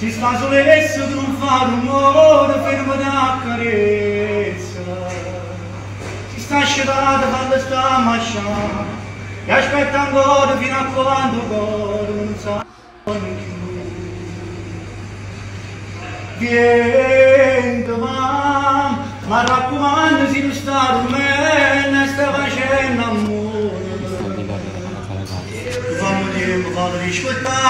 Si sta solesso di non fare rumore, fermo da carezza. Si sta asciugando quando sta masciando, e aspetta ancora fino a quando cuore non sa. Vieni mamma, ma raccomando si non sta dormendo, sta facendo amore. Fammi dire, fammi rispettare. Siamo